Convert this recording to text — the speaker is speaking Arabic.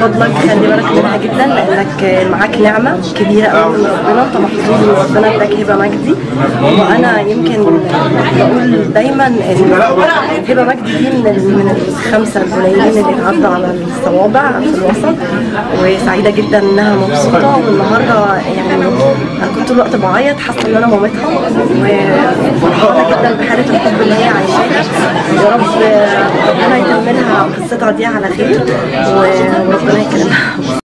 فضلك خلي بالك منها جدا لأنك معاك نعمة كبيرة قوي من ربنا أنت محظوظ ان ربنا اداك هبة مجدي. وأنا يمكن بقول دايما إن هبة مجدي دي من من الخمسة القليلين اللي اتعدوا على الصوابع في الوسط. وسعيدة جدا إنها مبسوطة. والنهاردة يعني أنا كنت الوقت بعيط حاسة إن أنا مامتها. وفرحانة جدا بحالة الحب اللي هي عايشاها. ربنا يكملها قصتها دي على خير وربنا